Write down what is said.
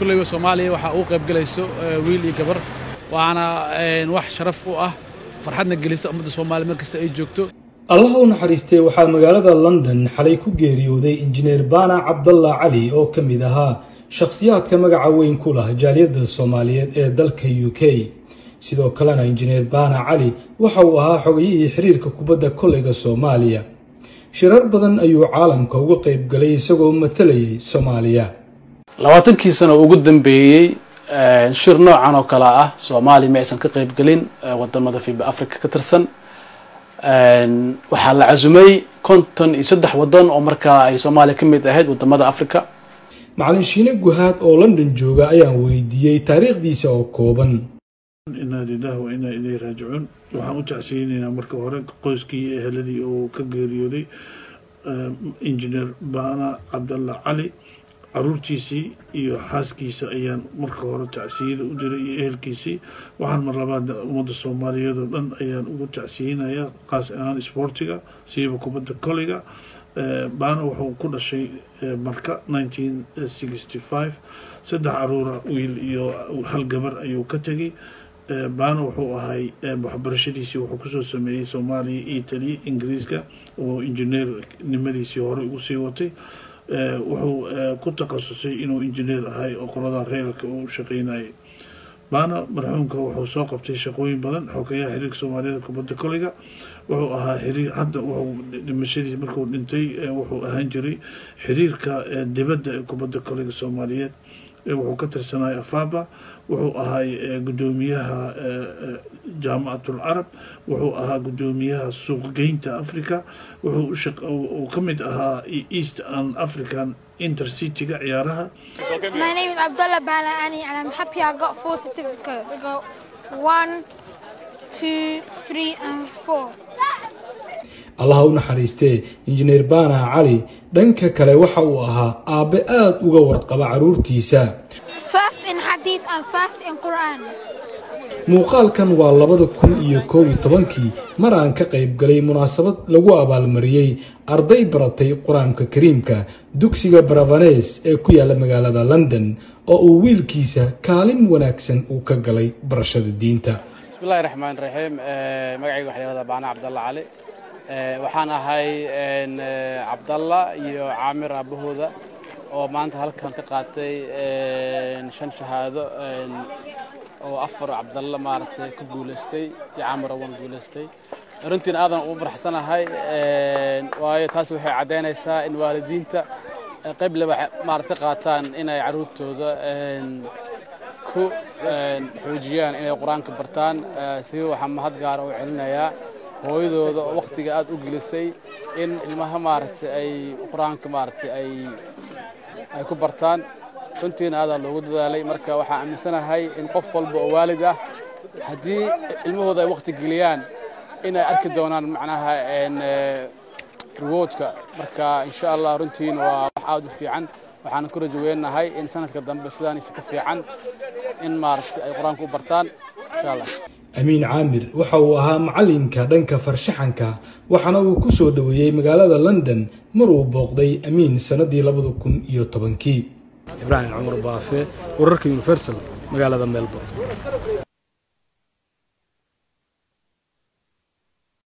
kolleyba soomaaliya waxaa ugu qayb gelayso wiil iyo gabar. Waana wax sharaf u ah farxadna gelisa ummadda soomaaliya mar kasta ay joogto. Allaha u naxariistay waxaa magaalada london xalay ku geeriyooday injineer baana cabdalla cali oo ka mid ahaa shakhsiyaadka magaca weyn ku lah jaaliyadda soomaaliyeed ee dalka u k. Sidoo kalena injineer baana cali waxa uu ahaa xogayihii xiriirka kubadda koleyga soomaaliya. Shirar badan ayuu caalamka uga qayb galay isagoo matalayay soomaaliya labaatankii sano ugu dambeeyey shir noocan oo kale ah soomaaliya ma aysan ka qayb gelin waddamada fiba africa ka tirsan. Waxaa la casumay konton iyo saddex wadan oo markaa ay soomaaliya ka mid ahayd waddamada africa macalin shiine guhaad oo london jooga ayaan weydiiyey taariikhdiisa oo kooban. Inaa lilahi wa inaa ileyhi raajicuun. Waxaan u tacsiyeynaynaa marka hore qoyskii iyo eheladii oo ka geeriyooday injineer baana cabdalla cali caruurtiisii iyo xaaskiisa ayaan marka hore tacsiyada u diray iyo ehelkiisii. Waxaan mar labaad ummadda soomaaliyeed oo dhan ayaan ugu tacsiyeynayaa qaas ahaan isboortiga siiba kubadda koleyga. Baana wuxuu ku dhashay marka nineteen sixty five saddex caruura wiil iyo hal gabar ayuu ka tegay baana wuxuu ahay waxbarashadiisii wuxuu ku soo sameeyey soomaaliya italy ingiriiska oo injineernimadiisii hore ugu sii watay wuxuu ku takhasusay inuu injineer ahay oo qolada reerka uu shaqeynayay baana marxuumka wuxuu soo qabtay shaqooyin badan xogeyaha xiriirka soomaaliyeed kubadda koleyga. Wuxuu ahaa xiriir hadda wuxuu dhimashadiis markuu dhintay wuxuu ahaan jiray xiriirka dibadda ee kubadda koleyga soomaaliyeed wuxuu ka tirsanaya afaba wuxuu ahay guddoomiyaha jaamacatul carab wuxuu ahaa guddoomiyaha suuqgeynta africa wuxuu ka mid ahaa east and african intercityga ciyaaraha. Allaha u naxariistee injineer baana cali dhanka kale waxa uu ahaa aabbe aad uga warqaba carruurtiisa First in Hadith and first in Quran. muuqaalkan waa labada kun iyo koob iyo tobankii mar aan ka qayb galay munaasabad lagu abaalmariyey arday baratay qur'aanka kariimka dugsiga baravanes ee ku yaalla magaalada london oo uu wiilkiisa kaalin wanaagsan uu ka galay barashada diinta. Bismillahi raxmaan raxiim magacayga waxaa yihahdaa baana cabdalla cali waxaan ahay cabdalla iyo caamir aabahooda oo maanta halkan ka qaatay shan shahaado oo afar cabdalla maaragtay ku guulaystay iyo caamir owan guulaystay runtiin aadan ugu faraxsanahay waayo taas waxay caddaynaysaa in waalidiinta qayb leba maarad ka qaataan inay carruurtooda ku xoojiyaan inay qur'aanka bartaan. Si waxaa mahad gaara u celinayaa hooyadooda oo wakhtiga aad u gelisay in ilmaha maaragtay ay qur'aanka maaragtay ay ku bartaan. Runtiina aadaa loogu dadaalay. Marka waxaan aaminsanahay in qof walba oo waalid ah haddii ilmahooda ay wakhti geliyaan inay arki doonaan macnaha rewardka. Marka insha allah runtiina waa wax aad u fiican. Waxaan ku rajo weynahay in sanadka dambe sidaanisa ka fiican in maaragtay ay qur'aanka u bartaan. Insha allah amiin caamir waxa uu ahaa macalinka dhanka farshaxanka waxaana uu ku soo dhoweeyey magaalada london mar uu booqday amiin sannadii labada kun iyo tobankii. Ibraahim cumar baafe wararka universal magaalada melbourne